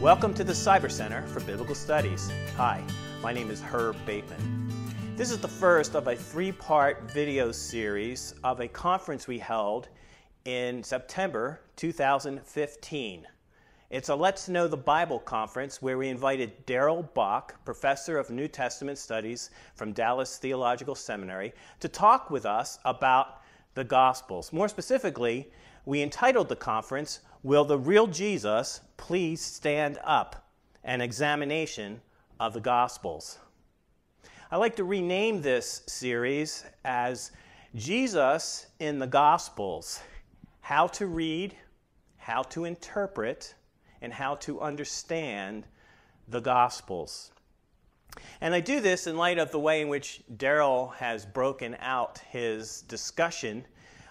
Welcome to the Cyber Center for Biblical Studies. Hi, my name is Herb Bateman. This is the first of a three part video series of a conference we held in September 2015. It's a Let's Know the Bible conference where we invited Darrell Bock, professor of New Testament studies from Dallas Theological Seminary, to talk with us about the Gospels. More specifically, we entitled the conference, Will the Real Jesus Please Stand Up? An Examination of the Gospels. I like to rename this series as Jesus in the Gospels How to Read, How to Interpret, and How to Understand the Gospels. And I do this in light of the way in which Darrell has broken out his discussion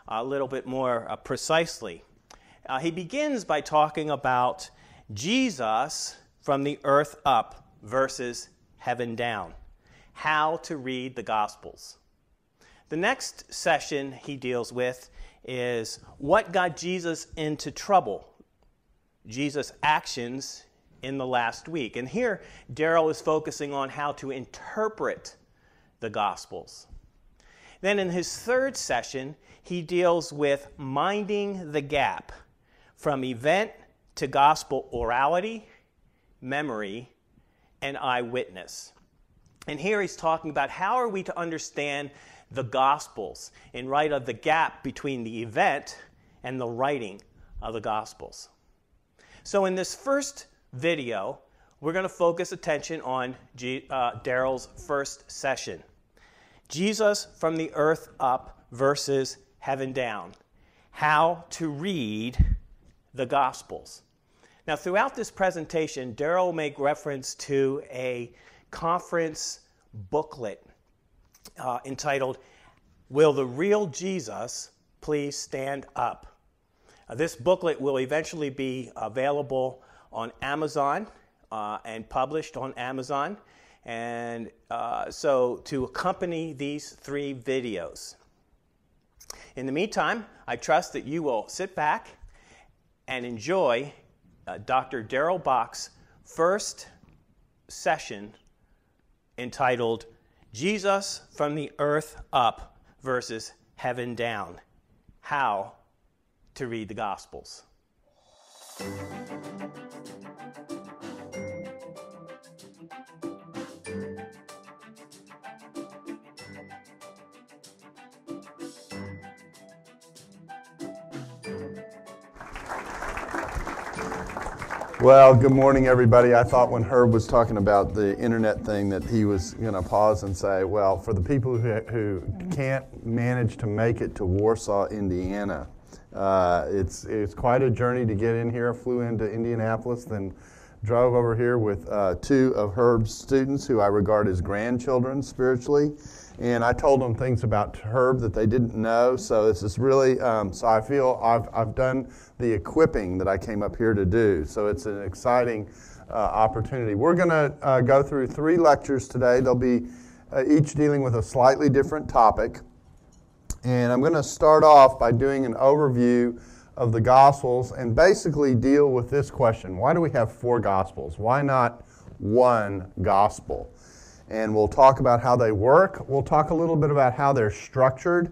a little bit more uh, precisely. Uh, he begins by talking about Jesus from the earth up versus heaven down, how to read the Gospels. The next session he deals with is what got Jesus into trouble, Jesus' actions in the last week. And here, Darrell is focusing on how to interpret the Gospels. Then in his third session, he deals with minding the gap from event to gospel orality, memory, and eyewitness. And here he's talking about how are we to understand the gospels in light of the gap between the event and the writing of the gospels. So in this first video, we're going to focus attention on G- uh, Darrell's first session. Jesus from the earth up versus heaven down. How to read the Gospels. Now, throughout this presentation, Darrell will make reference to a conference booklet uh, entitled, Will the Real Jesus Please Stand Up? Uh, this booklet will eventually be available on Amazon uh, and published on Amazon. And uh, so to accompany these three videos. In the meantime, I trust that you will sit back and enjoy uh, Dr. Darrell Bock's first session entitled Jesus from the Earth Up versus Heaven Down How to Read the Gospels. Well, good morning, everybody. I thought when Herb was talking about the internet thing that he was going to pause and say, well, for the people who, who can't manage to make it to Warsaw, Indiana, uh, it's, it's quite a journey to get in here. I flew into Indianapolis, then drove over here with uh, two of Herb's students who I regard as grandchildren spiritually. And I told them things about Herb that they didn't know. So this is really, um, so I feel I've, I've done the equipping that I came up here to do. So it's an exciting uh, opportunity. We're going to uh, go through three lectures today. They'll be uh, each dealing with a slightly different topic. And I'm going to start off by doing an overview of the Gospels and basically deal with this question Why do we have four Gospels? Why not one Gospel? And we'll talk about how they work. We'll talk a little bit about how they're structured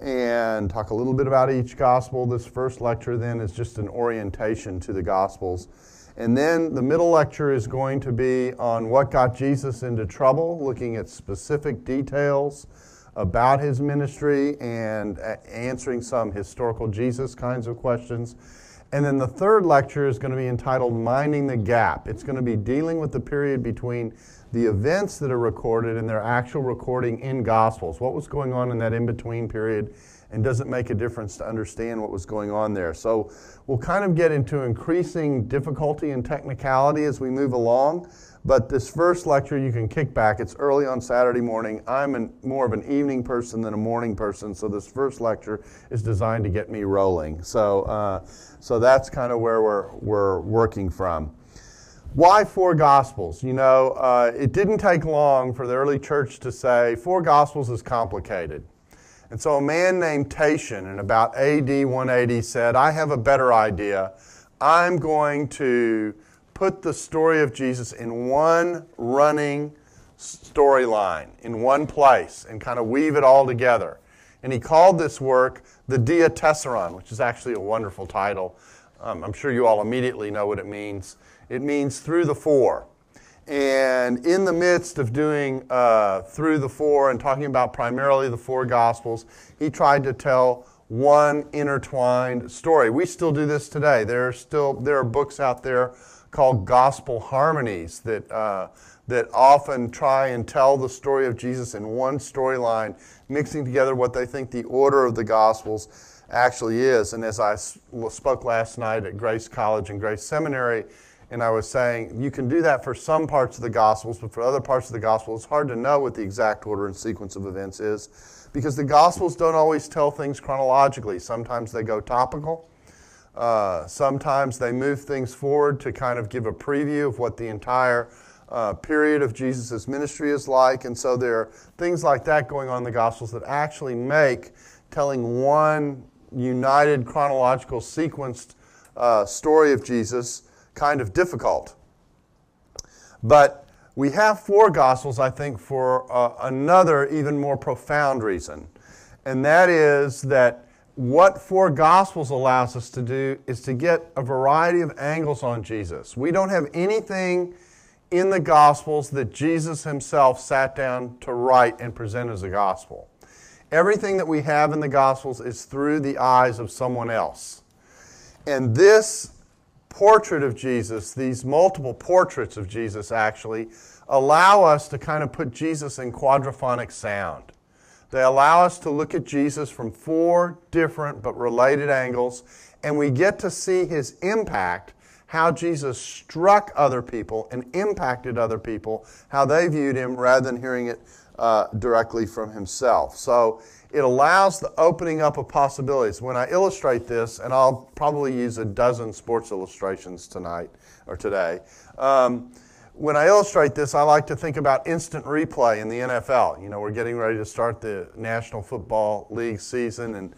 and talk a little bit about each gospel. This first lecture then is just an orientation to the gospels. And then the middle lecture is going to be on what got Jesus into trouble, looking at specific details about his ministry and uh, answering some historical Jesus kinds of questions. And then the third lecture is going to be entitled Minding the Gap. It's going to be dealing with the period between the events that are recorded and their actual recording in Gospels. What was going on in that in between period, and does it make a difference to understand what was going on there? So we'll kind of get into increasing difficulty and technicality as we move along. But this first lecture, you can kick back. It's early on Saturday morning. I'm an, more of an evening person than a morning person, so this first lecture is designed to get me rolling. So, uh, so that's kind of where we're, we're working from. Why four Gospels? You know, uh, it didn't take long for the early church to say four Gospels is complicated. And so a man named Tatian in about AD 180 said, I have a better idea. I'm going to put the story of Jesus in one running storyline, in one place, and kind of weave it all together. And he called this work the Diatessaron, which is actually a wonderful title. Um, I'm sure you all immediately know what it means. It means through the four. And in the midst of doing uh, through the four and talking about primarily the four Gospels, he tried to tell one intertwined story. We still do this today. There are still there are books out there called Gospel Harmonies that uh, that often try and tell the story of Jesus in one storyline, mixing together what they think the order of the Gospels actually is. And as I spoke last night at Grace College and Grace Seminary, and I was saying you can do that for some parts of the Gospels, but for other parts of the Gospel, it's hard to know what the exact order and sequence of events is because the Gospels don't always tell things chronologically. Sometimes they go topical. Uh, sometimes they move things forward to kind of give a preview of what the entire uh, period of Jesus' ministry is like. And so there are things like that going on in the Gospels that actually make telling one united chronological sequenced uh, story of Jesus kind of difficult. But we have four Gospels, I think, for uh, another even more profound reason. And that is that what four Gospels allows us to do is to get a variety of angles on Jesus. We don't have anything in the Gospels that Jesus himself sat down to write and present as a gospel. Everything that we have in the Gospels is through the eyes of someone else. And this portrait of Jesus, these multiple portraits of Jesus actually, allow us to kind of put Jesus in quadraphonic sound. They allow us to look at Jesus from four different but related angles, and we get to see his impact how Jesus struck other people and impacted other people, how they viewed him rather than hearing it uh, directly from himself. So it allows the opening up of possibilities. When I illustrate this, and I'll probably use a dozen sports illustrations tonight or today. Um, when I illustrate this, I like to think about instant replay in the NFL. You know, we're getting ready to start the National Football League season, and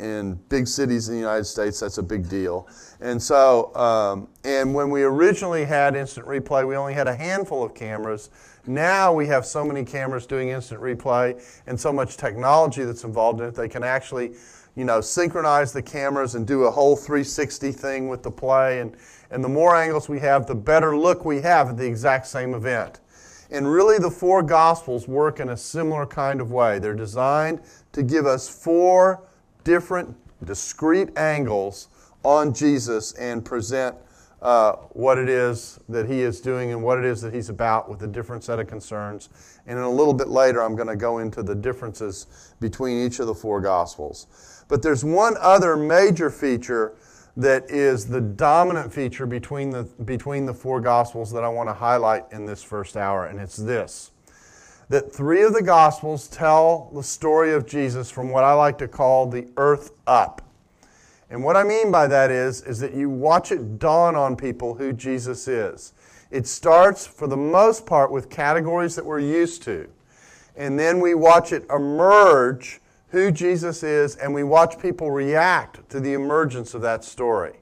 in big cities in the United States, that's a big deal. And so, um, and when we originally had instant replay, we only had a handful of cameras. Now we have so many cameras doing instant replay and so much technology that's involved in it, they can actually, you know, synchronize the cameras and do a whole 360 thing with the play. And, and the more angles we have, the better look we have at the exact same event. And really, the four Gospels work in a similar kind of way. They're designed to give us four different, discrete angles on Jesus and present uh, what it is that he is doing and what it is that he's about with a different set of concerns. And in a little bit later, I'm going to go into the differences between each of the four Gospels. But there's one other major feature that is the dominant feature between the, between the four Gospels that I want to highlight in this first hour, and it's this that three of the Gospels tell the story of Jesus from what I like to call the earth up. And what I mean by that is, is that you watch it dawn on people who Jesus is. It starts, for the most part, with categories that we're used to. And then we watch it emerge who Jesus is, and we watch people react to the emergence of that story.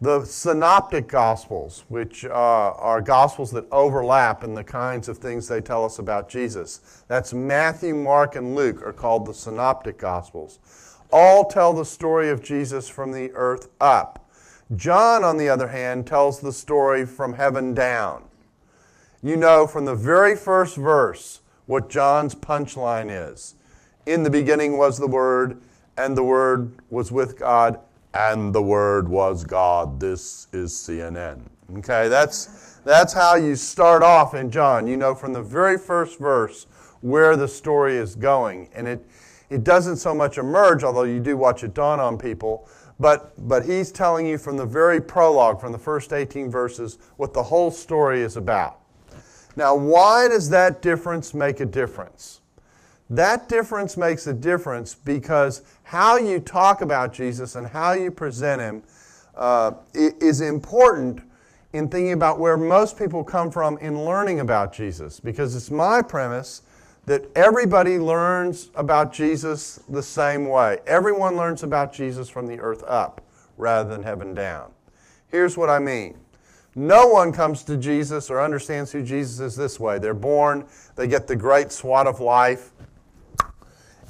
The synoptic gospels, which uh, are gospels that overlap in the kinds of things they tell us about Jesus, that's Matthew, Mark, and Luke, are called the synoptic gospels. All tell the story of Jesus from the earth up. John, on the other hand, tells the story from heaven down. You know from the very first verse what John's punchline is. In the beginning was the Word, and the Word was with God, and the Word was God. This is CNN. Okay, that's, that's how you start off in John. You know from the very first verse where the story is going. And it, it doesn't so much emerge, although you do watch it dawn on people, but, but he's telling you from the very prologue, from the first 18 verses, what the whole story is about. Now, why does that difference make a difference? That difference makes a difference because how you talk about Jesus and how you present him uh, is important in thinking about where most people come from in learning about Jesus. Because it's my premise that everybody learns about Jesus the same way. Everyone learns about Jesus from the earth up rather than heaven down. Here's what I mean No one comes to Jesus or understands who Jesus is this way. They're born, they get the great swat of life,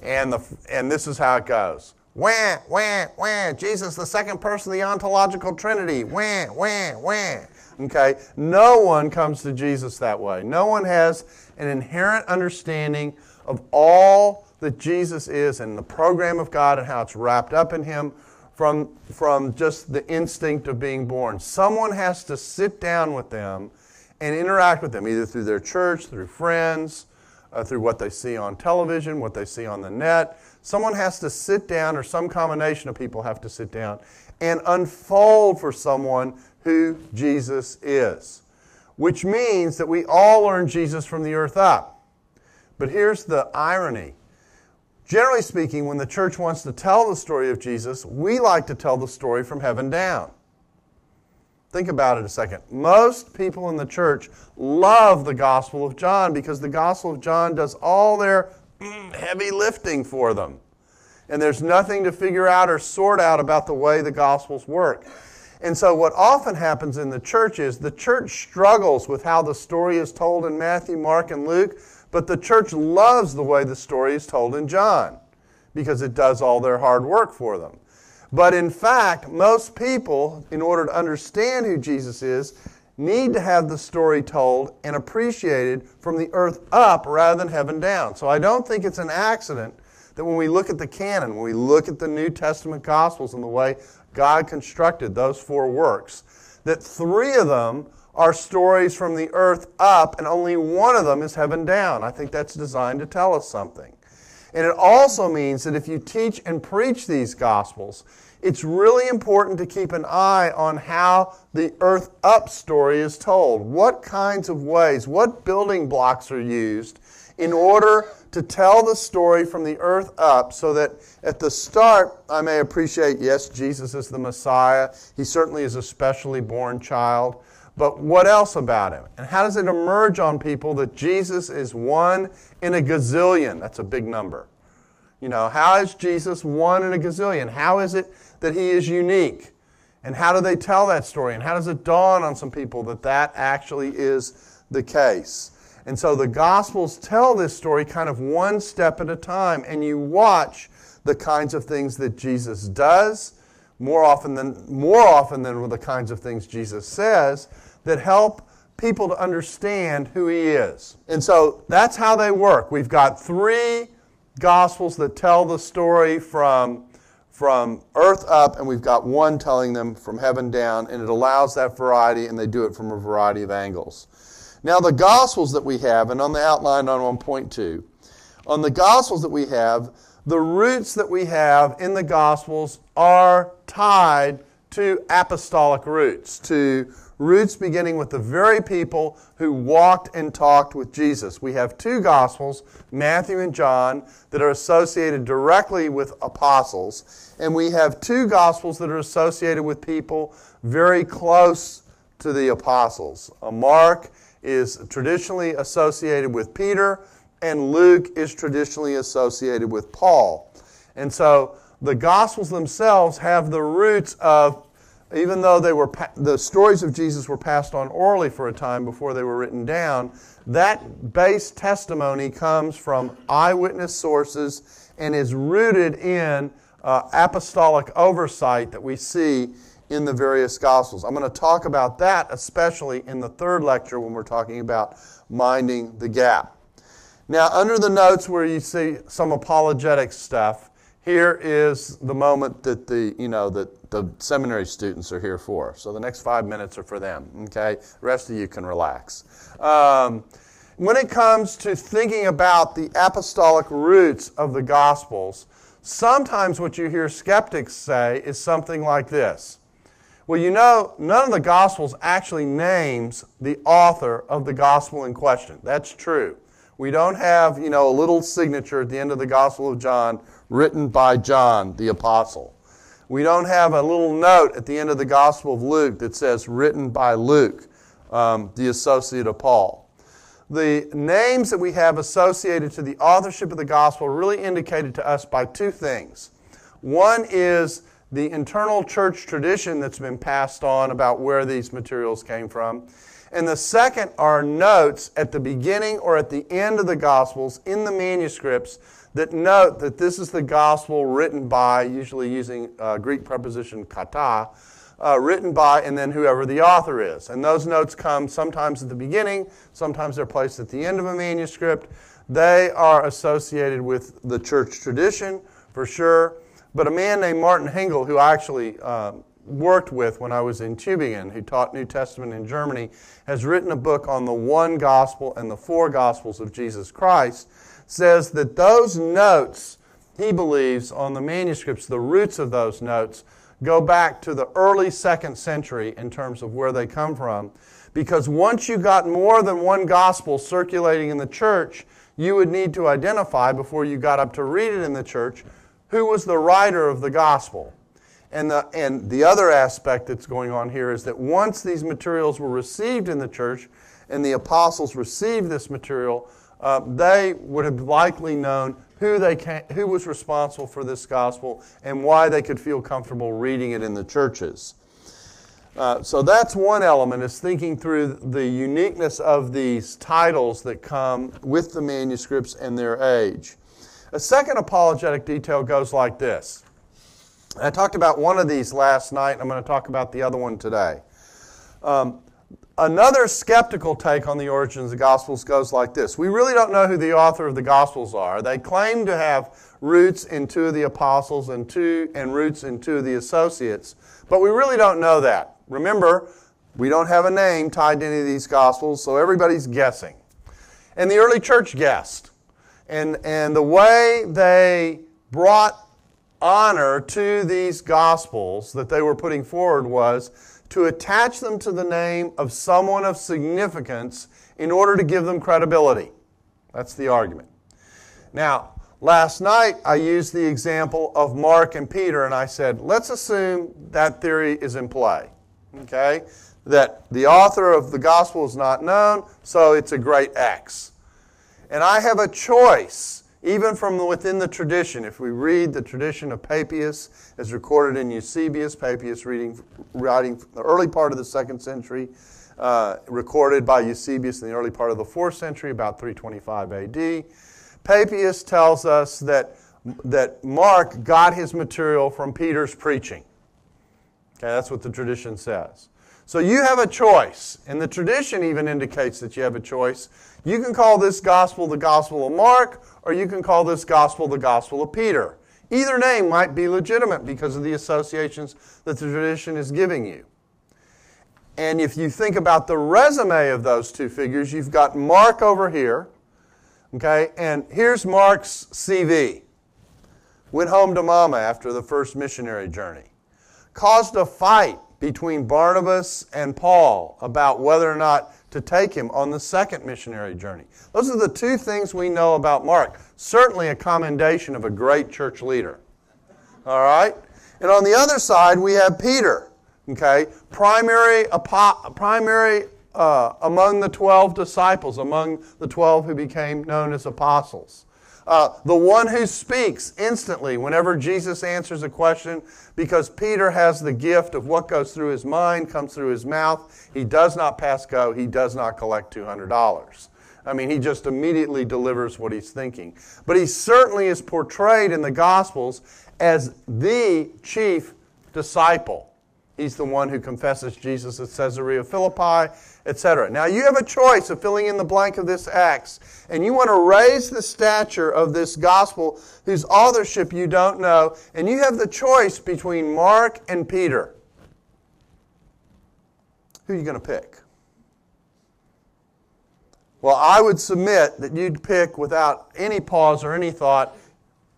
and, the, and this is how it goes. Wah, wah, wah. Jesus, the second person of the ontological trinity. Wah, wah, wah. Okay? No one comes to Jesus that way. No one has an inherent understanding of all that Jesus is and the program of God and how it's wrapped up in Him from, from just the instinct of being born. Someone has to sit down with them and interact with them, either through their church, through friends, uh, through what they see on television, what they see on the net. Someone has to sit down, or some combination of people have to sit down and unfold for someone who Jesus is, which means that we all learn Jesus from the earth up. But here's the irony. Generally speaking, when the church wants to tell the story of Jesus, we like to tell the story from heaven down. Think about it a second. Most people in the church love the Gospel of John because the Gospel of John does all their mm, heavy lifting for them. And there's nothing to figure out or sort out about the way the Gospels work. And so, what often happens in the church is the church struggles with how the story is told in Matthew, Mark, and Luke, but the church loves the way the story is told in John because it does all their hard work for them. But in fact, most people, in order to understand who Jesus is, need to have the story told and appreciated from the earth up rather than heaven down. So I don't think it's an accident that when we look at the canon, when we look at the New Testament Gospels and the way God constructed those four works, that three of them are stories from the earth up and only one of them is heaven down. I think that's designed to tell us something. And it also means that if you teach and preach these Gospels, it's really important to keep an eye on how the earth up story is told. What kinds of ways, what building blocks are used in order to tell the story from the earth up so that at the start I may appreciate, yes, Jesus is the Messiah. He certainly is a specially born child. But what else about him? And how does it emerge on people that Jesus is one in a gazillion? That's a big number. You know, how is Jesus one in a gazillion? How is it that he is unique? And how do they tell that story? And how does it dawn on some people that that actually is the case? And so the Gospels tell this story kind of one step at a time, and you watch the kinds of things that Jesus does more often than more often than the kinds of things Jesus says that help people to understand who he is. And so that's how they work. We've got three gospels that tell the story from, from earth up, and we've got one telling them from heaven down, and it allows that variety, and they do it from a variety of angles. Now, the gospels that we have, and on the outline on 1.2, on the gospels that we have, the roots that we have in the gospels are tied to apostolic roots, to roots beginning with the very people who walked and talked with Jesus. We have two Gospels, Matthew and John, that are associated directly with apostles, and we have two Gospels that are associated with people very close to the apostles. Uh, Mark is traditionally associated with Peter, and Luke is traditionally associated with Paul. And so the Gospels themselves have the roots of even though they were the stories of Jesus were passed on orally for a time before they were written down, that base testimony comes from eyewitness sources and is rooted in uh, apostolic oversight that we see in the various gospels. I'm going to talk about that especially in the third lecture when we're talking about minding the gap. Now, under the notes where you see some apologetic stuff, here is the moment that the, you know, that the seminary students are here for. So the next five minutes are for them, okay? The rest of you can relax. Um, when it comes to thinking about the apostolic roots of the Gospels, sometimes what you hear skeptics say is something like this. Well, you know, none of the Gospels actually names the author of the Gospel in question. That's true. We don't have, you know, a little signature at the end of the Gospel of John written by John the Apostle. We don't have a little note at the end of the Gospel of Luke that says written by Luke, um, the associate of Paul. The names that we have associated to the authorship of the Gospel are really indicated to us by two things. One is the internal church tradition that's been passed on about where these materials came from. And the second are notes at the beginning or at the end of the Gospels in the manuscripts that note that this is the Gospel written by, usually using uh, Greek preposition kata, uh, written by, and then whoever the author is. And those notes come sometimes at the beginning, sometimes they're placed at the end of a manuscript. They are associated with the church tradition for sure. But a man named Martin Hengel, who actually uh, worked with when I was in Tübingen, who taught New Testament in Germany, has written a book on the one gospel and the four gospels of Jesus Christ, says that those notes, he believes, on the manuscripts, the roots of those notes, go back to the early second century in terms of where they come from. Because once you got more than one gospel circulating in the church, you would need to identify before you got up to read it in the church who was the writer of the gospel. And the, and the other aspect that's going on here is that once these materials were received in the church and the apostles received this material, uh, they would have likely known who, they came, who was responsible for this gospel and why they could feel comfortable reading it in the churches. Uh, so that's one element is thinking through the uniqueness of these titles that come with the manuscripts and their age. A second apologetic detail goes like this I talked about one of these last night. I'm going to talk about the other one today. Um, another skeptical take on the origins of the Gospels goes like this We really don't know who the author of the Gospels are. They claim to have roots in two of the apostles and, two, and roots in two of the associates, but we really don't know that. Remember, we don't have a name tied to any of these Gospels, so everybody's guessing. And the early church guessed. And, and the way they brought honor to these gospels that they were putting forward was to attach them to the name of someone of significance in order to give them credibility. That's the argument. Now, last night I used the example of Mark and Peter, and I said, let's assume that theory is in play. Okay? That the author of the gospel is not known, so it's a great X. And I have a choice even from within the tradition, if we read the tradition of Papias as recorded in Eusebius, Papias reading, writing the early part of the second century, uh, recorded by Eusebius in the early part of the fourth century, about 325 AD. Papias tells us that, that Mark got his material from Peter's preaching. Okay, that's what the tradition says. So you have a choice, and the tradition even indicates that you have a choice. You can call this gospel the Gospel of Mark, or you can call this gospel the Gospel of Peter. Either name might be legitimate because of the associations that the tradition is giving you. And if you think about the resume of those two figures, you've got Mark over here, okay, and here's Mark's CV. Went home to mama after the first missionary journey. Caused a fight between Barnabas and Paul about whether or not to take him on the second missionary journey. Those are the two things we know about Mark. Certainly a commendation of a great church leader. All right? And on the other side, we have Peter. Okay? Primary, primary uh, among the 12 disciples, among the 12 who became known as apostles. Uh, the one who speaks instantly whenever Jesus answers a question, because Peter has the gift of what goes through his mind comes through his mouth. He does not pass go, he does not collect $200. I mean, he just immediately delivers what he's thinking. But he certainly is portrayed in the Gospels as the chief disciple. He's the one who confesses Jesus at Caesarea Philippi, etc. Now you have a choice of filling in the blank of this Acts, and you want to raise the stature of this gospel whose authorship you don't know, and you have the choice between Mark and Peter. Who are you going to pick? Well, I would submit that you'd pick without any pause or any thought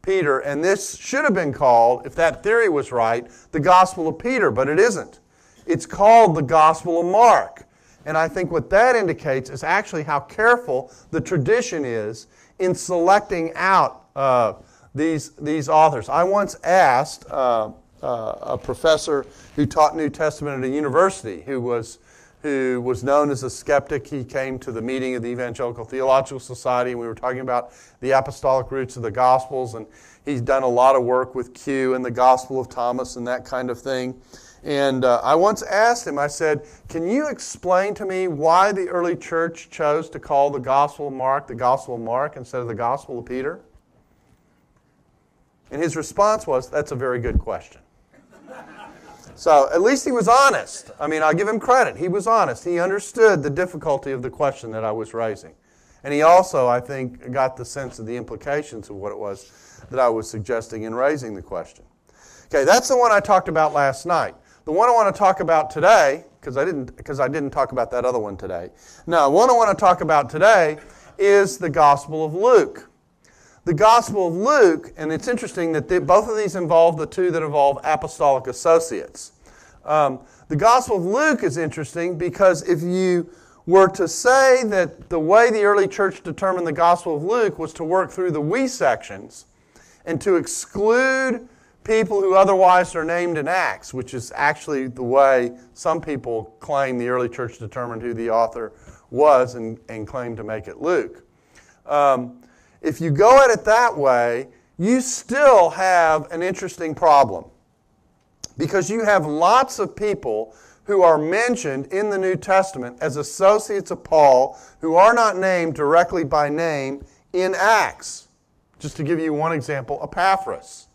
Peter, and this should have been called, if that theory was right, the Gospel of Peter, but it isn't. It's called the Gospel of Mark. And I think what that indicates is actually how careful the tradition is in selecting out uh, these, these authors. I once asked uh, uh, a professor who taught New Testament at a university who was who was known as a skeptic. He came to the meeting of the Evangelical Theological Society, and we were talking about the apostolic roots of the Gospels. And he's done a lot of work with Q and the Gospel of Thomas and that kind of thing. And uh, I once asked him, I said, Can you explain to me why the early church chose to call the Gospel of Mark the Gospel of Mark instead of the Gospel of Peter? And his response was, That's a very good question. So at least he was honest. I mean, I'll give him credit. He was honest. He understood the difficulty of the question that I was raising. And he also, I think, got the sense of the implications of what it was that I was suggesting in raising the question. Okay, that's the one I talked about last night. The one I want to talk about today, because I didn't because I didn't talk about that other one today. No, one I want to talk about today is the Gospel of Luke. The Gospel of Luke, and it's interesting that they, both of these involve the two that involve apostolic associates. Um, the Gospel of Luke is interesting because if you were to say that the way the early church determined the Gospel of Luke was to work through the we sections and to exclude people who otherwise are named in Acts, which is actually the way some people claim the early church determined who the author was and, and claim to make it Luke. Um, if you go at it that way, you still have an interesting problem. Because you have lots of people who are mentioned in the New Testament as associates of Paul who are not named directly by name in Acts. Just to give you one example, Epaphras.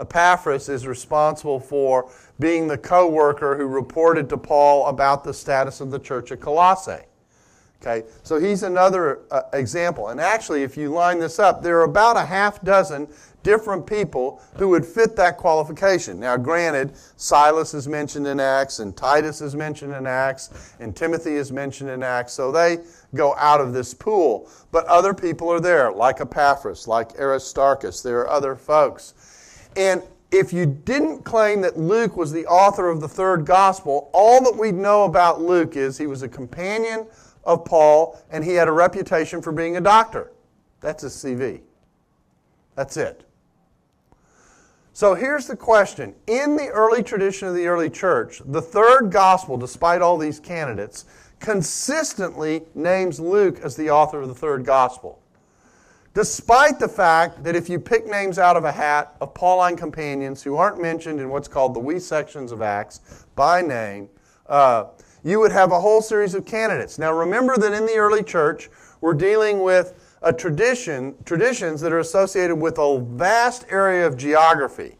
Epaphras is responsible for being the co worker who reported to Paul about the status of the church at Colossae. Okay, so he's another uh, example. And actually, if you line this up, there are about a half dozen different people who would fit that qualification. Now, granted, Silas is mentioned in Acts, and Titus is mentioned in Acts, and Timothy is mentioned in Acts, so they go out of this pool. But other people are there, like Epaphras, like Aristarchus. There are other folks. And if you didn't claim that Luke was the author of the third gospel, all that we know about Luke is he was a companion of Paul, and he had a reputation for being a doctor. That's his CV. That's it. So here's the question. In the early tradition of the early church, the third gospel, despite all these candidates, consistently names Luke as the author of the third gospel. Despite the fact that if you pick names out of a hat of Pauline companions who aren't mentioned in what's called the we sections of Acts by name, uh, you would have a whole series of candidates. Now remember that in the early church, we're dealing with a tradition, traditions that are associated with a vast area of geography.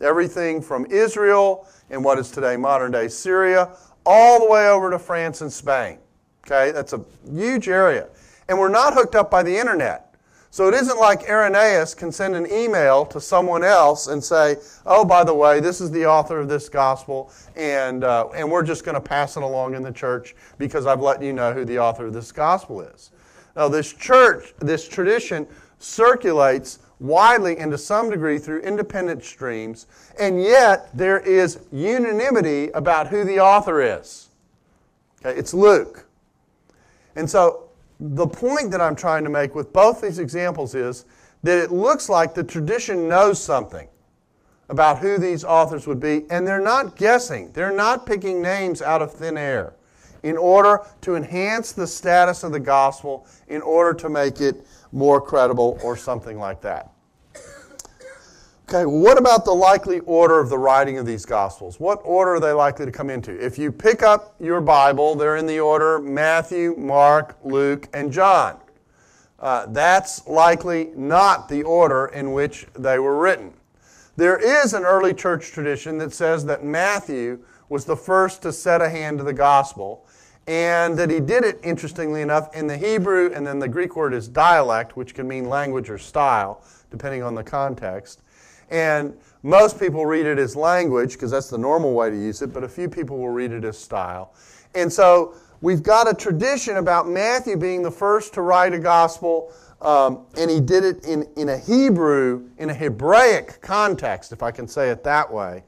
Everything from Israel and what is today modern day Syria, all the way over to France and Spain. Okay, that's a huge area. And we're not hooked up by the internet. So it isn't like Irenaeus can send an email to someone else and say, oh, by the way, this is the author of this gospel, and, uh, and we're just going to pass it along in the church because I've let you know who the author of this gospel is. Now, this church, this tradition circulates widely and to some degree through independent streams, and yet there is unanimity about who the author is. Okay, it's Luke. And so the point that I'm trying to make with both these examples is that it looks like the tradition knows something about who these authors would be, and they're not guessing. They're not picking names out of thin air in order to enhance the status of the gospel, in order to make it more credible, or something like that. Okay, what about the likely order of the writing of these Gospels? What order are they likely to come into? If you pick up your Bible, they're in the order Matthew, Mark, Luke, and John. Uh, that's likely not the order in which they were written. There is an early church tradition that says that Matthew was the first to set a hand to the gospel, and that he did it, interestingly enough, in the Hebrew, and then the Greek word is dialect, which can mean language or style, depending on the context. And most people read it as language because that's the normal way to use it, but a few people will read it as style. And so we've got a tradition about Matthew being the first to write a gospel, um, and he did it in, in a Hebrew, in a Hebraic context, if I can say it that way.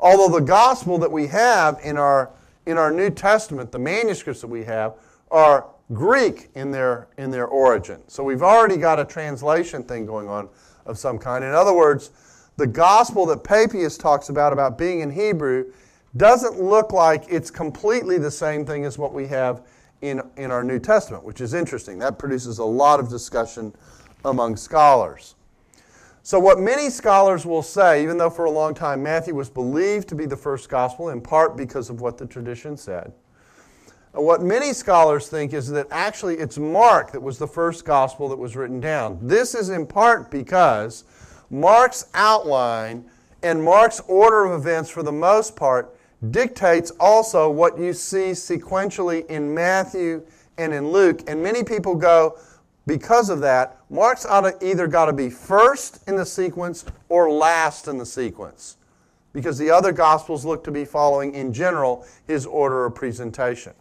Although the gospel that we have in our, in our New Testament, the manuscripts that we have, are Greek in their, in their origin. So we've already got a translation thing going on of some kind. In other words, the gospel that Papias talks about, about being in Hebrew, doesn't look like it's completely the same thing as what we have in, in our New Testament, which is interesting. That produces a lot of discussion among scholars. So, what many scholars will say, even though for a long time Matthew was believed to be the first gospel, in part because of what the tradition said, what many scholars think is that actually it's Mark that was the first gospel that was written down. This is in part because Mark's outline and Mark's order of events, for the most part, dictates also what you see sequentially in Matthew and in Luke. And many people go, because of that, Mark's either got to be first in the sequence or last in the sequence, because the other Gospels look to be following, in general, his order of presentation.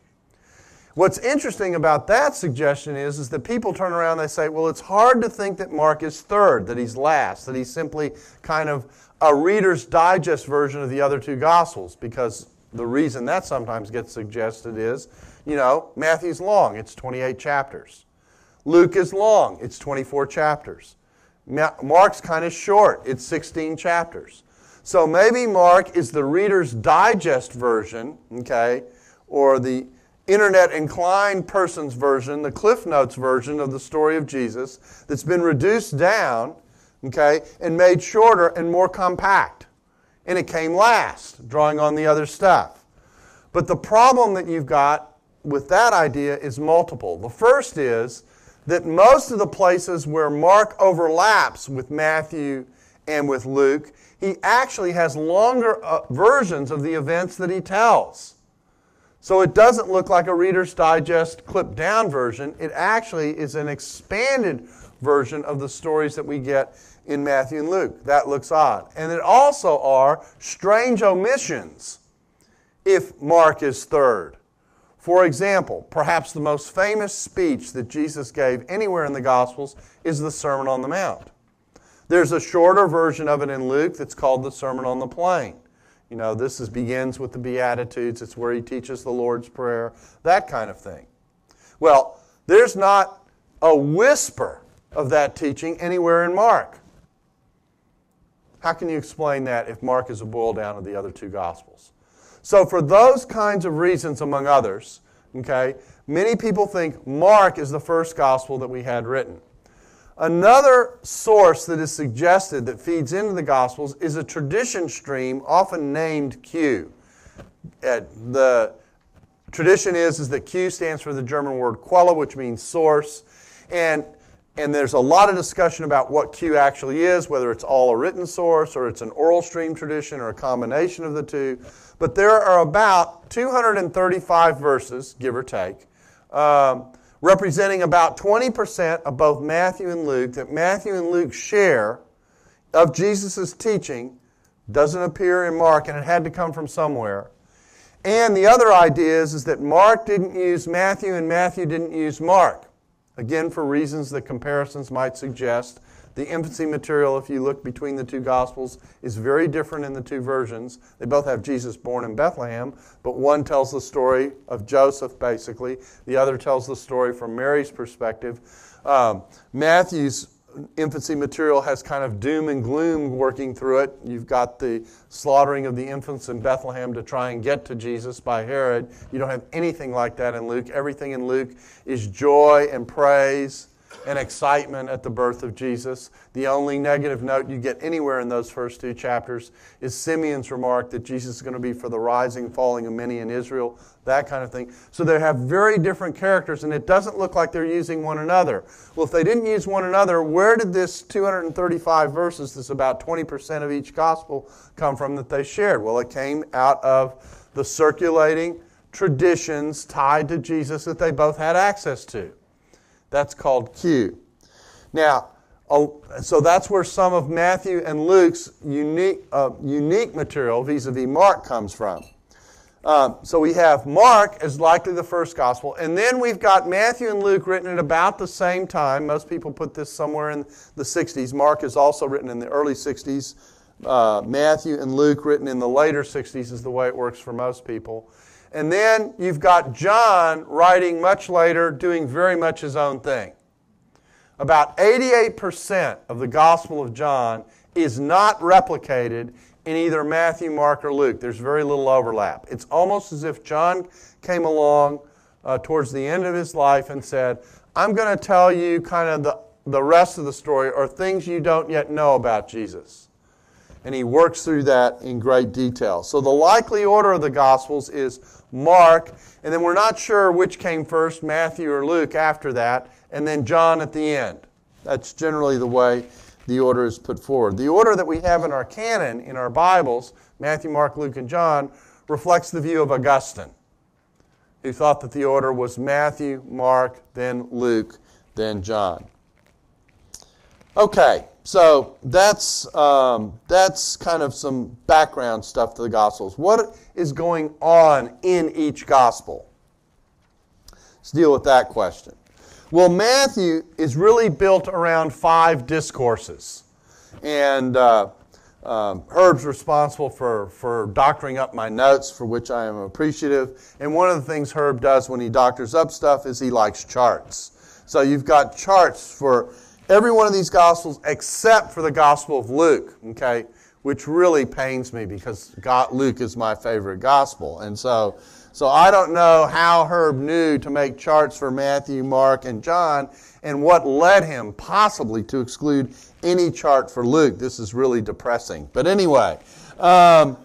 What's interesting about that suggestion is, is that people turn around and they say, well, it's hard to think that Mark is third, that he's last, that he's simply kind of a Reader's Digest version of the other two Gospels, because the reason that sometimes gets suggested is, you know, Matthew's long, it's 28 chapters. Luke is long, it's 24 chapters. Mark's kind of short, it's 16 chapters. So maybe Mark is the Reader's Digest version, okay, or the internet inclined person's version, the Cliff Notes version of the story of Jesus, that's been reduced down, okay, and made shorter and more compact. And it came last, drawing on the other stuff. But the problem that you've got with that idea is multiple. The first is that most of the places where Mark overlaps with Matthew and with Luke, he actually has longer uh, versions of the events that he tells. So it doesn't look like a Reader's Digest clipped down version. It actually is an expanded version of the stories that we get in Matthew and Luke. That looks odd. And it also are strange omissions if Mark is third. For example, perhaps the most famous speech that Jesus gave anywhere in the Gospels is the Sermon on the Mount. There's a shorter version of it in Luke that's called the Sermon on the Plain. You know, this is, begins with the Beatitudes. It's where he teaches the Lord's Prayer, that kind of thing. Well, there's not a whisper of that teaching anywhere in Mark. How can you explain that if Mark is a boil down of the other two Gospels? So, for those kinds of reasons, among others, okay, many people think Mark is the first Gospel that we had written. Another source that is suggested that feeds into the Gospels is a tradition stream often named Q. Uh, the tradition is, is that Q stands for the German word Quelle, which means source. And, and there's a lot of discussion about what Q actually is, whether it's all a written source or it's an oral stream tradition or a combination of the two. But there are about 235 verses, give or take. Um, representing about 20% of both Matthew and Luke, that Matthew and Luke share of Jesus' teaching, doesn't appear in Mark, and it had to come from somewhere. And the other idea is, is that Mark didn't use Matthew and Matthew didn't use Mark. Again, for reasons that comparisons might suggest. The infancy material, if you look between the two Gospels, is very different in the two versions. They both have Jesus born in Bethlehem, but one tells the story of Joseph, basically. The other tells the story from Mary's perspective. Um, Matthew's infancy material has kind of doom and gloom working through it. You've got the slaughtering of the infants in Bethlehem to try and get to Jesus by Herod. You don't have anything like that in Luke. Everything in Luke is joy and praise and excitement at the birth of Jesus. The only negative note you get anywhere in those first two chapters is Simeon's remark that Jesus is going to be for the rising and falling of many in Israel, that kind of thing. So they have very different characters, and it doesn't look like they're using one another. Well, if they didn't use one another, where did this 235 verses, this about 20% of each gospel, come from that they shared? Well, it came out of the circulating traditions tied to Jesus that they both had access to. That's called Q. Now, so that's where some of Matthew and Luke's unique, uh, unique material vis-a-vis Mark comes from. Um, so we have Mark as likely the first gospel, and then we've got Matthew and Luke written at about the same time. Most people put this somewhere in the 60s. Mark is also written in the early 60s. Uh, Matthew and Luke written in the later 60s is the way it works for most people. And then you've got John writing much later, doing very much his own thing. About 88% of the Gospel of John is not replicated in either Matthew, Mark, or Luke. There's very little overlap. It's almost as if John came along uh, towards the end of his life and said, I'm going to tell you kind of the, the rest of the story or things you don't yet know about Jesus. And he works through that in great detail. So the likely order of the Gospels is Mark, and then we're not sure which came first, Matthew or Luke after that, and then John at the end. That's generally the way the order is put forward. The order that we have in our canon, in our Bibles, Matthew, Mark, Luke, and John, reflects the view of Augustine, who thought that the order was Matthew, Mark, then Luke, then John. Okay, so that's, um, that's kind of some background stuff to the Gospels. What is going on in each Gospel? Let's deal with that question. Well, Matthew is really built around five discourses. And uh, um, Herb's responsible for, for doctoring up my notes, for which I am appreciative. And one of the things Herb does when he doctors up stuff is he likes charts. So you've got charts for every one of these Gospels except for the Gospel of Luke, okay? Which really pains me because God, Luke is my favorite Gospel. And so so I don't know how Herb knew to make charts for Matthew, Mark, and John, and what led him possibly to exclude any chart for Luke. This is really depressing. But anyway, um,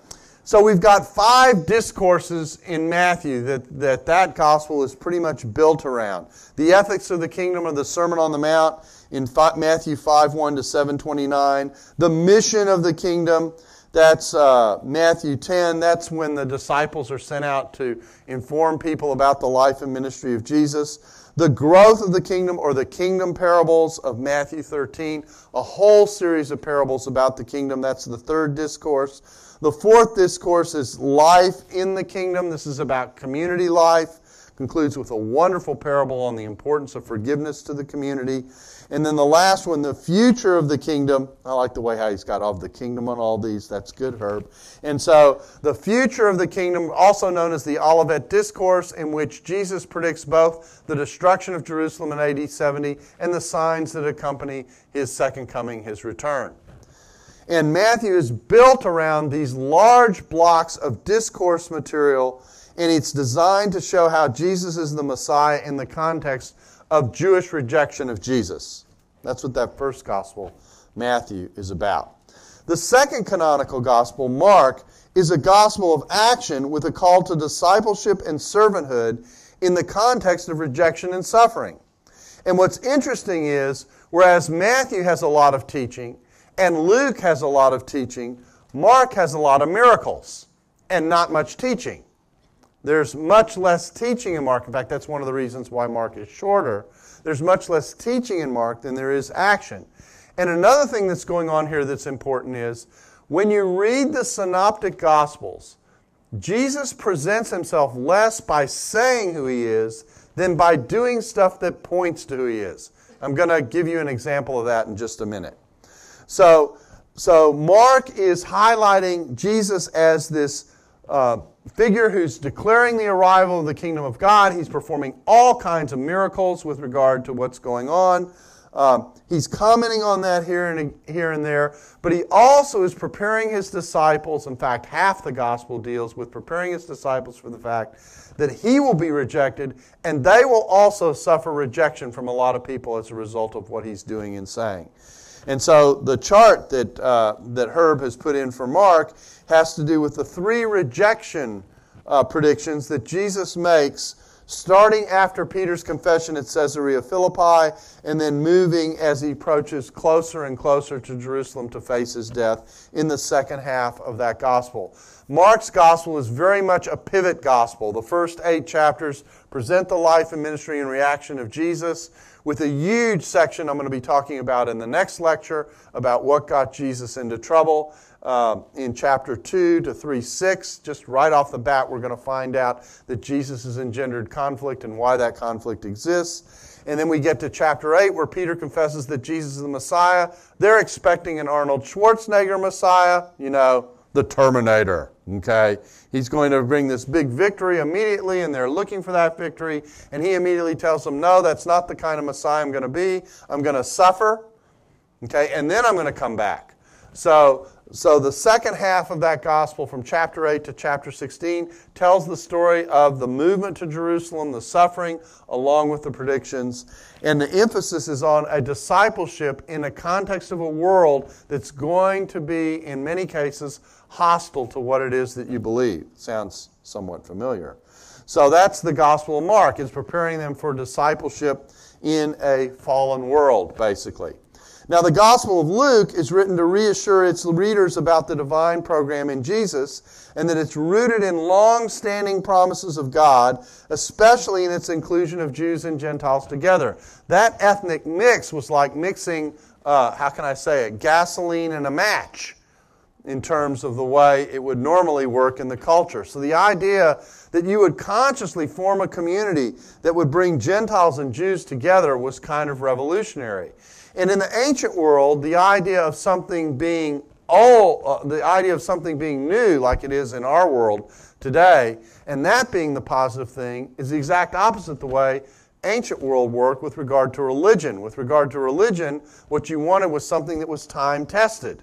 so we've got five discourses in Matthew that, that that gospel is pretty much built around. The ethics of the kingdom of the Sermon on the Mount in Matthew 5 1 to 729. The mission of the kingdom that's uh, Matthew 10. That's when the disciples are sent out to inform people about the life and ministry of Jesus. The growth of the kingdom or the kingdom parables of Matthew 13. A whole series of parables about the kingdom. That's the third discourse. The fourth discourse is life in the kingdom. This is about community life. Concludes with a wonderful parable on the importance of forgiveness to the community. And then the last one, the future of the kingdom. I like the way how he's got of the kingdom on all these. That's good, Herb. And so the future of the kingdom, also known as the Olivet Discourse, in which Jesus predicts both the destruction of Jerusalem in AD 70 and the signs that accompany his second coming, his return. And Matthew is built around these large blocks of discourse material, and it's designed to show how Jesus is the Messiah in the context of Jewish rejection of Jesus. That's what that first gospel, Matthew, is about. The second canonical gospel, Mark, is a gospel of action with a call to discipleship and servanthood in the context of rejection and suffering. And what's interesting is, whereas Matthew has a lot of teaching and Luke has a lot of teaching, Mark has a lot of miracles and not much teaching. There's much less teaching in Mark. In fact, that's one of the reasons why Mark is shorter. There's much less teaching in Mark than there is action. And another thing that's going on here that's important is when you read the synoptic gospels, Jesus presents himself less by saying who he is than by doing stuff that points to who he is. I'm going to give you an example of that in just a minute. So, so Mark is highlighting Jesus as this uh, figure who's declaring the arrival of the kingdom of God. He's performing all kinds of miracles with regard to what's going on. Um, he's commenting on that here and here and there, but he also is preparing his disciples. In fact, half the gospel deals with preparing his disciples for the fact that he will be rejected, and they will also suffer rejection from a lot of people as a result of what he's doing and saying. And so the chart that, uh, that Herb has put in for Mark has to do with the three rejection uh, predictions that Jesus makes starting after Peter's confession at Caesarea Philippi and then moving as he approaches closer and closer to Jerusalem to face his death in the second half of that gospel. Mark's gospel is very much a pivot gospel. The first eight chapters present the life and ministry and reaction of Jesus with a huge section I'm going to be talking about in the next lecture about what got Jesus into trouble. Uh, in chapter 2 to 3 6, just right off the bat, we're going to find out that Jesus has engendered conflict and why that conflict exists. And then we get to chapter 8 where Peter confesses that Jesus is the Messiah. They're expecting an Arnold Schwarzenegger Messiah, you know, the Terminator. Okay? He's going to bring this big victory immediately, and they're looking for that victory. And he immediately tells them, No, that's not the kind of Messiah I'm going to be. I'm going to suffer. Okay? And then I'm going to come back. So, so the second half of that gospel from chapter 8 to chapter 16 tells the story of the movement to Jerusalem, the suffering, along with the predictions. And the emphasis is on a discipleship in the context of a world that's going to be, in many cases, hostile to what it is that you believe. Sounds somewhat familiar. So that's the Gospel of Mark, is preparing them for discipleship in a fallen world, basically. Now, the Gospel of Luke is written to reassure its readers about the divine program in Jesus and that it's rooted in long standing promises of God, especially in its inclusion of Jews and Gentiles together. That ethnic mix was like mixing, uh, how can I say it, gasoline and a match in terms of the way it would normally work in the culture. So the idea that you would consciously form a community that would bring Gentiles and Jews together was kind of revolutionary. And in the ancient world, the idea of something being old, uh, the idea of something being new, like it is in our world today, and that being the positive thing, is the exact opposite the way ancient world worked with regard to religion. With regard to religion, what you wanted was something that was time tested.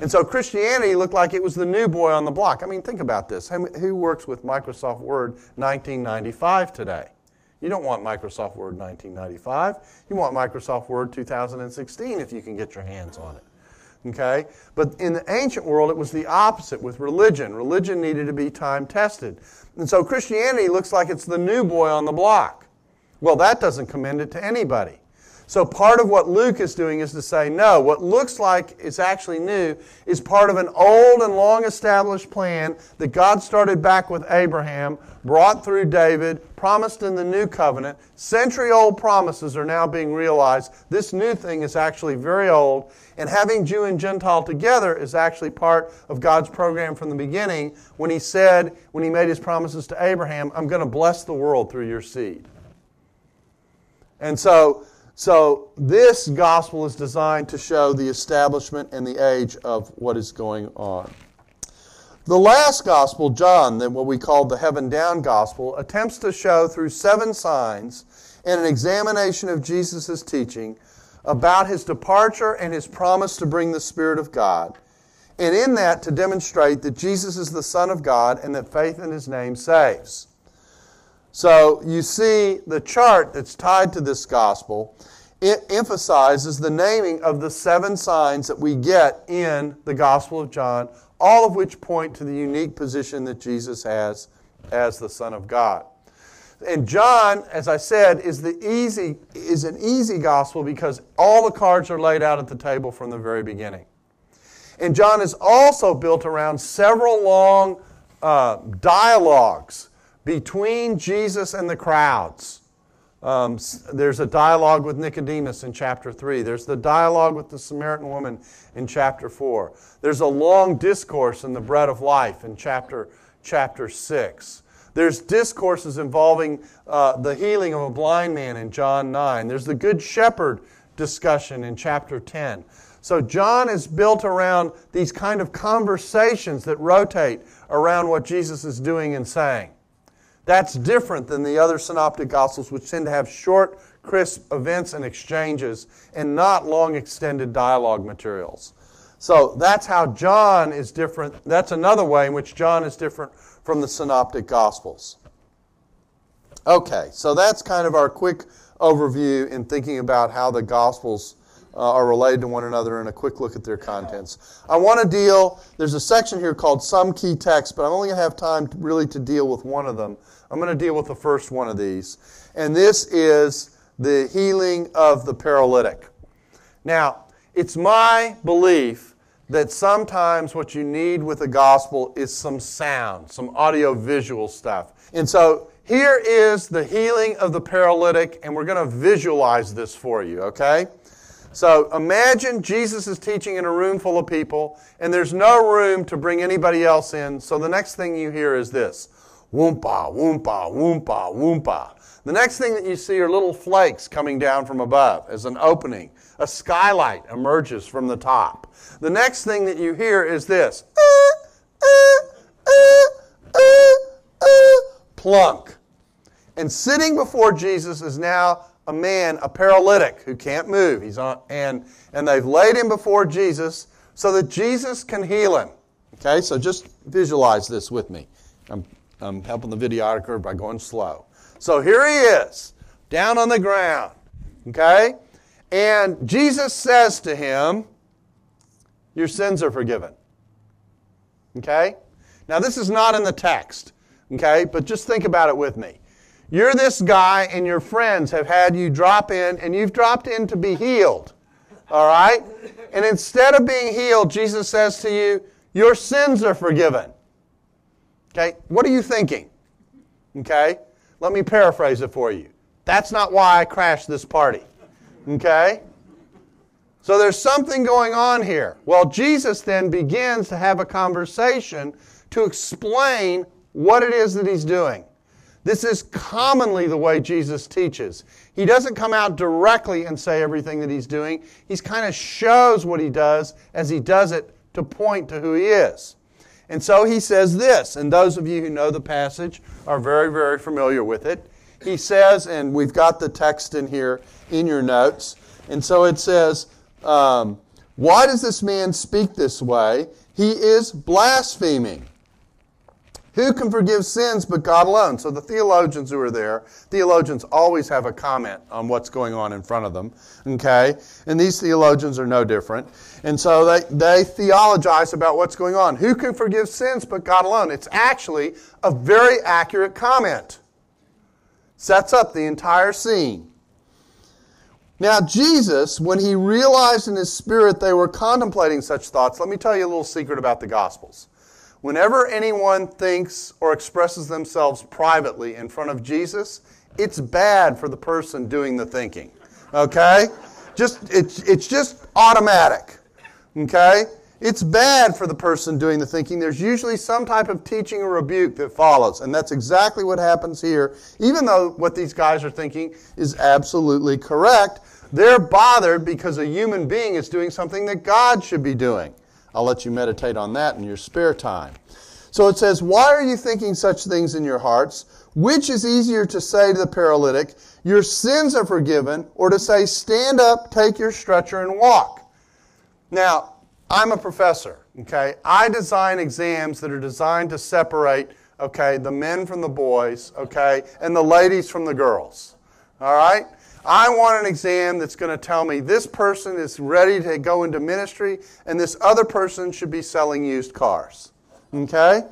And so Christianity looked like it was the new boy on the block. I mean, think about this. Who works with Microsoft Word 1995 today? You don't want Microsoft Word 1995. You want Microsoft Word 2016 if you can get your hands on it. Okay? But in the ancient world, it was the opposite with religion. Religion needed to be time tested. And so Christianity looks like it's the new boy on the block. Well, that doesn't commend it to anybody. So part of what Luke is doing is to say, no, what looks like is actually new is part of an old and long established plan that God started back with Abraham, brought through David, promised in the new covenant. Century old promises are now being realized. This new thing is actually very old. And having Jew and Gentile together is actually part of God's program from the beginning when He said, when He made His promises to Abraham, I'm going to bless the world through your seed. And so, so, this gospel is designed to show the establishment and the age of what is going on. The last gospel, John, then what we call the heaven down gospel, attempts to show through seven signs and an examination of Jesus' teaching about his departure and his promise to bring the Spirit of God. And in that, to demonstrate that Jesus is the Son of God and that faith in his name saves. So you see the chart that's tied to this gospel. It emphasizes the naming of the seven signs that we get in the Gospel of John, all of which point to the unique position that Jesus has as the Son of God. And John, as I said, is the easy is an easy gospel because all the cards are laid out at the table from the very beginning. And John is also built around several long uh, dialogues between Jesus and the crowds. Um, there's a dialogue with Nicodemus in chapter 3. There's the dialogue with the Samaritan woman in chapter 4. There's a long discourse in the bread of life in chapter, chapter 6. There's discourses involving uh, the healing of a blind man in John 9. There's the Good Shepherd discussion in chapter 10. So John is built around these kind of conversations that rotate around what Jesus is doing and saying. That's different than the other synoptic gospels, which tend to have short, crisp events and exchanges and not long extended dialogue materials. So that's how John is different. That's another way in which John is different from the synoptic gospels. Okay, so that's kind of our quick overview in thinking about how the gospels uh, are related to one another and a quick look at their contents. I want to deal, there's a section here called Some Key Texts, but I'm only going to have time to really to deal with one of them. I'm going to deal with the first one of these. And this is the healing of the paralytic. Now, it's my belief that sometimes what you need with the gospel is some sound, some audio visual stuff. And so here is the healing of the paralytic, and we're going to visualize this for you, okay? So imagine Jesus is teaching in a room full of people, and there's no room to bring anybody else in. So the next thing you hear is this Woompa, woompa, woompa, woompa. The next thing that you see are little flakes coming down from above as an opening. A skylight emerges from the top. The next thing that you hear is this uh, uh, uh, plunk. And sitting before Jesus is now a man, a paralytic who can't move. He's on, and, and they've laid him before Jesus so that Jesus can heal him. Okay, so just visualize this with me. I'm, I'm helping the videographer by going slow. So here he is, down on the ground. Okay? And Jesus says to him, Your sins are forgiven. Okay? Now, this is not in the text. Okay? But just think about it with me. You're this guy, and your friends have had you drop in, and you've dropped in to be healed. All right? And instead of being healed, Jesus says to you, Your sins are forgiven. Okay? What are you thinking? Okay? Let me paraphrase it for you. That's not why I crashed this party. Okay? So there's something going on here. Well, Jesus then begins to have a conversation to explain what it is that he's doing. This is commonly the way Jesus teaches. He doesn't come out directly and say everything that he's doing. He kind of shows what he does as he does it to point to who he is. And so he says this, and those of you who know the passage are very, very familiar with it. He says, and we've got the text in here in your notes, and so it says, um, Why does this man speak this way? He is blaspheming. Who can forgive sins but God alone? So the theologians who are there, theologians always have a comment on what's going on in front of them. Okay? And these theologians are no different. And so they, they theologize about what's going on. Who can forgive sins but God alone? It's actually a very accurate comment. Sets up the entire scene. Now, Jesus, when he realized in his spirit they were contemplating such thoughts, let me tell you a little secret about the Gospels. Whenever anyone thinks or expresses themselves privately in front of Jesus, it's bad for the person doing the thinking. Okay? Just it's it's just automatic. Okay? It's bad for the person doing the thinking. There's usually some type of teaching or rebuke that follows, and that's exactly what happens here. Even though what these guys are thinking is absolutely correct, they're bothered because a human being is doing something that God should be doing. I'll let you meditate on that in your spare time. So it says, Why are you thinking such things in your hearts? Which is easier to say to the paralytic, Your sins are forgiven, or to say, Stand up, take your stretcher, and walk? Now, I'm a professor, okay? I design exams that are designed to separate, okay, the men from the boys, okay, and the ladies from the girls, all right? I want an exam that's going to tell me this person is ready to go into ministry and this other person should be selling used cars. Okay?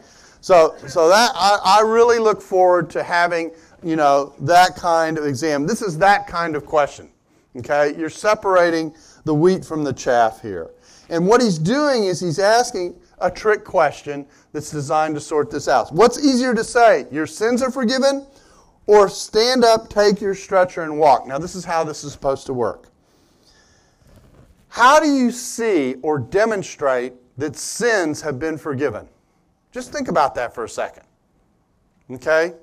So, so that I, I really look forward to having, you know, that kind of exam. This is that kind of question. Okay? You're separating the wheat from the chaff here. And what he's doing is he's asking a trick question that's designed to sort this out. What's easier to say? Your sins are forgiven or stand up, take your stretcher, and walk. Now, this is how this is supposed to work. How do you see or demonstrate that sins have been forgiven? Just think about that for a second. Okay?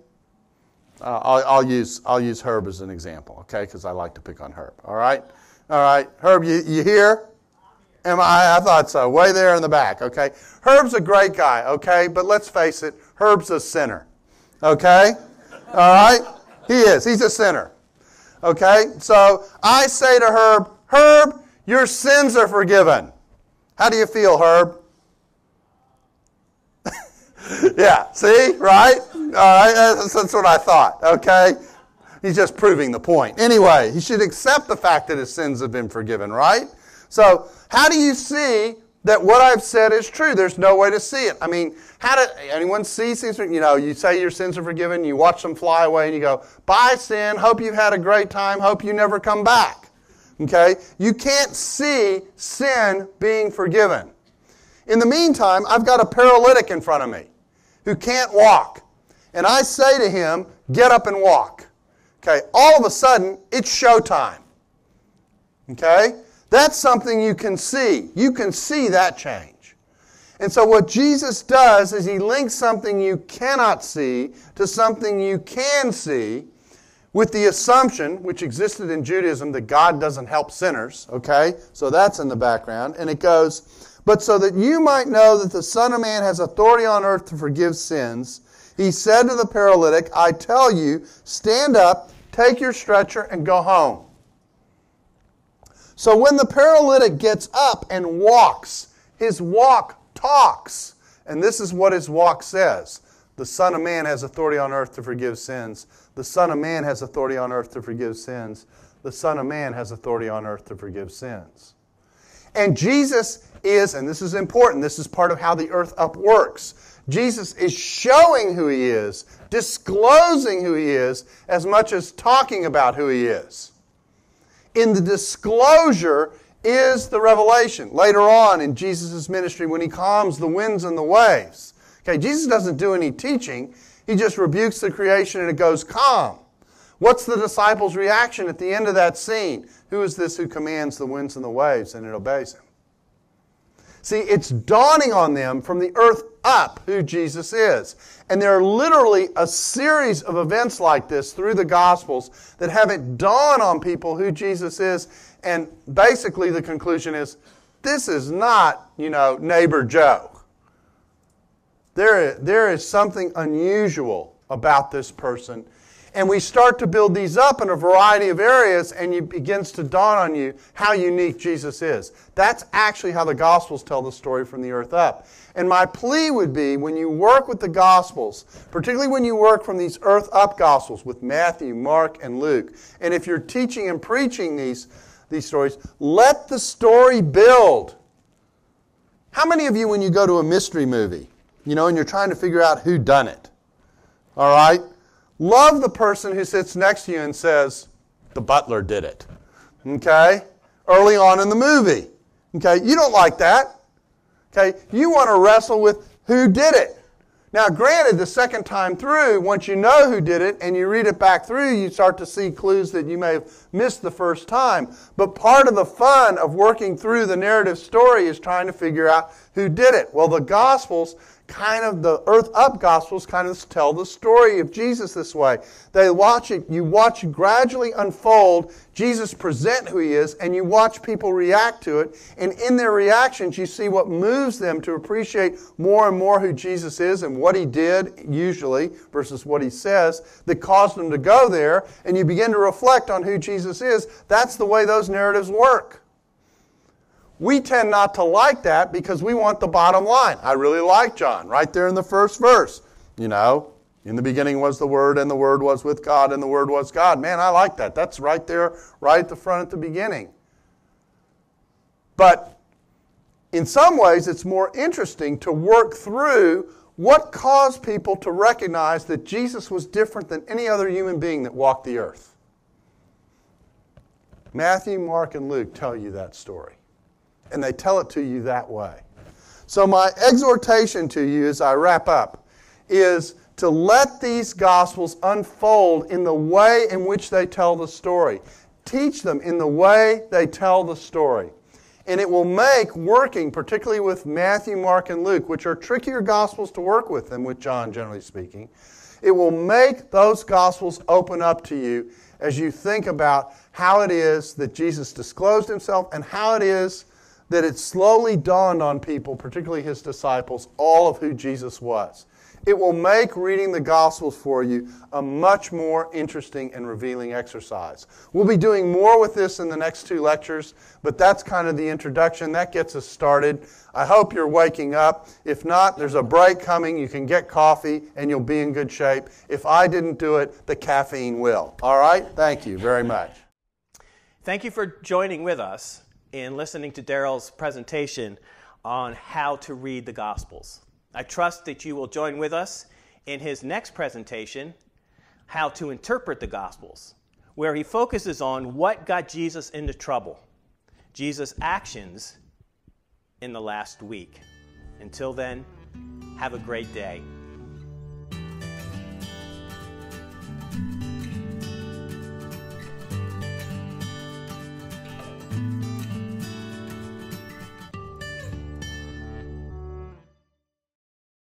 Uh, I'll, I'll, use, I'll use Herb as an example, okay? Because I like to pick on Herb. All right? All right. Herb, you, you here? Am I? I thought so. Way there in the back, okay? Herb's a great guy, okay? But let's face it, Herb's a sinner, okay? All right? He is. He's a sinner. Okay? So I say to Herb, Herb, your sins are forgiven. How do you feel, Herb? yeah, see? Right? All right? That's, what I thought. Okay? He's just proving the point. Anyway, he should accept the fact that his sins have been forgiven, right? So, how do you see that what I've said is true. There's no way to see it. I mean, how did anyone see sins? You know, you say your sins are forgiven, you watch them fly away, and you go, Bye, sin. Hope you've had a great time. Hope you never come back. Okay? You can't see sin being forgiven. In the meantime, I've got a paralytic in front of me who can't walk. And I say to him, Get up and walk. Okay? All of a sudden, it's showtime. Okay? That's something you can see. You can see that change. And so, what Jesus does is he links something you cannot see to something you can see with the assumption, which existed in Judaism, that God doesn't help sinners. Okay? So, that's in the background. And it goes, But so that you might know that the Son of Man has authority on earth to forgive sins, he said to the paralytic, I tell you, stand up, take your stretcher, and go home. So when the paralytic gets up and walks, His walk talks. And this is what his walk says The Son of Man has authority on earth to forgive sins. The Son of Man has authority on earth to forgive sins. The Son of Man has authority on earth to forgive sins. And Jesus is, and this is important, this is part of how the earth up works. Jesus is showing who he is, disclosing who he is, as much as talking about who he is. In the disclosure is the revelation. Later on in Jesus' ministry, when he calms the winds and the waves. Okay, Jesus doesn't do any teaching, he just rebukes the creation and it goes calm. What's the disciples' reaction at the end of that scene? Who is this who commands the winds and the waves and it obeys him? See, it's dawning on them from the earth up who Jesus is. And there are literally a series of events like this through the Gospels that have it dawn on people who Jesus is. And basically, the conclusion is this is not, you know, neighbor Joe. There, there is something unusual about this person and we start to build these up in a variety of areas, and it begins to dawn on you how unique Jesus is. That's actually how the Gospels tell the story from the earth up. And my plea would be when you work with the Gospels, particularly when you work from these earth up Gospels with Matthew, Mark, and Luke, and if you're teaching and preaching these, these stories, let the story build. How many of you, when you go to a mystery movie, you know, and you're trying to figure out who done it, all right? Love the person who sits next to you and says, the butler did it. Okay? Early on in the movie. Okay? You don't like that. Okay? You want to wrestle with who did it. Now, granted, the second time through, once you know who did it and you read it back through, you start to see clues that you may have missed the first time. But part of the fun of working through the narrative story is trying to figure out who did it. Well, the Gospels kind of the earth up gospels kind of tell the story of Jesus this way. They watch it, you watch it gradually unfold, Jesus present who he is, and you watch people react to it. And in their reactions, you see what moves them to appreciate more and more who Jesus is and what he did, usually, versus what he says, that caused them to go there. And you begin to reflect on who Jesus is. That's the way those narratives work. We tend not to like that because we want the bottom line. I really like John, right there in the first verse. You know, in the beginning was the Word, and the Word was with God, and the Word was God. Man, I like that. That's right there, right at the front at the beginning. But in some ways, it's more interesting to work through what caused people to recognize that Jesus was different than any other human being that walked the earth. Matthew, Mark, and Luke tell you that story and they tell it to you that way. So, my exhortation to you as I wrap up is to let these Gospels unfold in the way in which they tell the story. Teach them in the way they tell the story. And it will make working, particularly with Matthew, Mark, and Luke, which are trickier Gospels to work with than with John, generally speaking, it will make those Gospels open up to you as you think about how it is that Jesus disclosed himself and how it is that it slowly dawned on people, particularly his disciples, all of who Jesus was. It will make reading the Gospels for you a much more interesting and revealing exercise. We'll be doing more with this in the next two lectures, but that's kind of the introduction. That gets us started. I hope you're waking up. If not, there's a break coming. You can get coffee and you'll be in good shape. If I didn't do it, the caffeine will. All right? Thank you very much. Thank you for joining with us in listening to Darrell's presentation on how to read the Gospels. I trust that you will join with us in his next presentation, How to Interpret the Gospels, where he focuses on what got Jesus into trouble, Jesus' actions in the last week. Until then, have a great day.